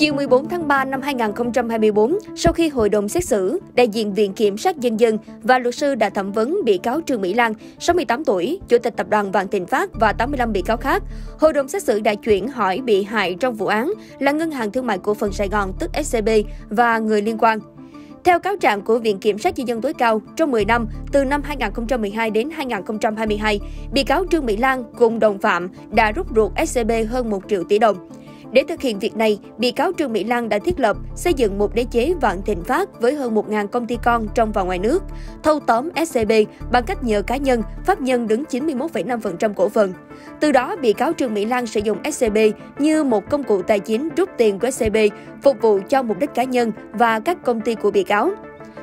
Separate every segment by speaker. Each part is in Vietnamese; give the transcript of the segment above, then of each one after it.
Speaker 1: Chiều 14 tháng 3 năm 2024, sau khi hội đồng xét xử, đại diện Viện Kiểm sát Nhân dân và luật sư đã thẩm vấn bị cáo Trương Mỹ Lan, 68 tuổi, Chủ tịch Tập đoàn Vạn Thịnh Phát và 85 bị cáo khác, hội đồng xét xử đã chuyển hỏi bị hại trong vụ án là Ngân hàng Thương mại Cổ phần Sài Gòn tức SCB và người liên quan. Theo cáo trạng của Viện Kiểm sát Nhân dân tối cao, trong 10 năm, từ năm 2012 đến 2022, bị cáo Trương Mỹ Lan cùng đồng phạm đã rút ruột SCB hơn 1 triệu tỷ đồng. Để thực hiện việc này, bị cáo Trương Mỹ Lan đã thiết lập, xây dựng một đế chế vạn thịnh phát với hơn 1.000 công ty con trong và ngoài nước, thâu tóm SCB bằng cách nhờ cá nhân, pháp nhân đứng 91,5% cổ phần. Từ đó, bị cáo Trương Mỹ Lan sử dụng SCB như một công cụ tài chính rút tiền của SCB, phục vụ cho mục đích cá nhân và các công ty của bị cáo.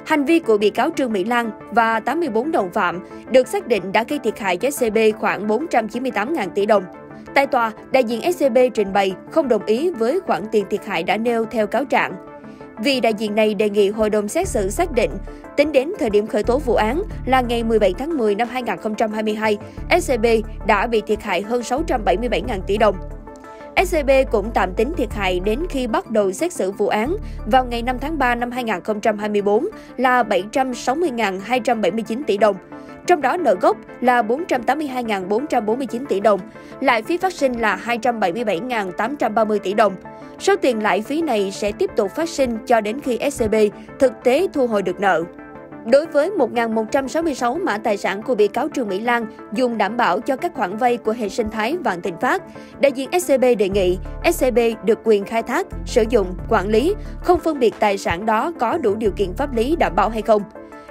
Speaker 1: Hành vi của bị cáo Trương Mỹ Lan và 84 đồng phạm được xác định đã gây thiệt hại cho SCB khoảng 498.000 tỷ đồng. Tại tòa, đại diện SCB trình bày không đồng ý với khoản tiền thiệt hại đã nêu theo cáo trạng. Vì đại diện này đề nghị hội đồng xét xử xác định, tính đến thời điểm khởi tố vụ án là ngày 17 tháng 10 năm 2022, SCB đã bị thiệt hại hơn 677.000 tỷ đồng. SCB cũng tạm tính thiệt hại đến khi bắt đầu xét xử vụ án vào ngày 5 tháng 3 năm 2024 là 760.279 tỷ đồng. Trong đó nợ gốc là 482.449 tỷ đồng, lãi phí phát sinh là 277.830 tỷ đồng. Số tiền lãi phí này sẽ tiếp tục phát sinh cho đến khi SCB thực tế thu hồi được nợ. Đối với 1.166 mã tài sản của bị cáo Trương Mỹ Lan dùng đảm bảo cho các khoản vay của hệ sinh thái Vạn Thịnh Phát, đại diện SCB đề nghị SCB được quyền khai thác, sử dụng, quản lý, không phân biệt tài sản đó có đủ điều kiện pháp lý đảm bảo hay không.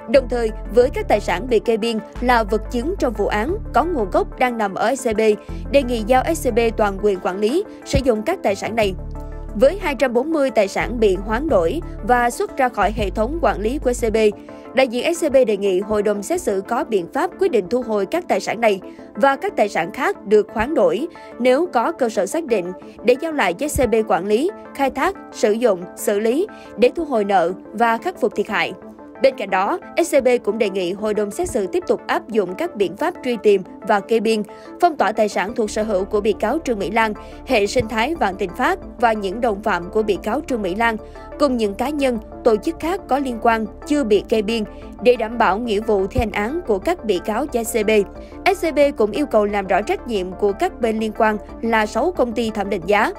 Speaker 1: Đồng thời, với các tài sản bị kê biên là vật chứng trong vụ án có nguồn gốc đang nằm ở SCB, đề nghị giao SCB toàn quyền quản lý, sử dụng các tài sản này. Với 240 tài sản bị hoán đổi và xuất ra khỏi hệ thống quản lý của SCB, đại diện SCB đề nghị hội đồng xét xử có biện pháp quyết định thu hồi các tài sản này và các tài sản khác được hoán đổi nếu có cơ sở xác định để giao lại cho SCB quản lý, khai thác, sử dụng, xử lý để thu hồi nợ và khắc phục thiệt hại. Bên cạnh đó, SCB cũng đề nghị hội đồng xét xử tiếp tục áp dụng các biện pháp truy tìm và kê biên, phong tỏa tài sản thuộc sở hữu của bị cáo Trương Mỹ Lan, hệ sinh thái Vạn Thịnh Phát và những đồng phạm của bị cáo Trương Mỹ Lan, cùng những cá nhân, tổ chức khác có liên quan chưa bị kê biên để đảm bảo nghĩa vụ thi hành án của các bị cáo cho SCB. SCB cũng yêu cầu làm rõ trách nhiệm của các bên liên quan là 6 công ty thẩm định giá,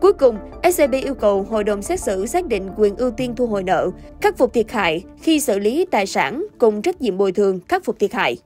Speaker 1: Cuối cùng, SCB yêu cầu hội đồng xét xử xác định quyền ưu tiên thu hồi nợ, khắc phục thiệt hại khi xử lý tài sản cùng trách nhiệm bồi thường khắc phục thiệt hại.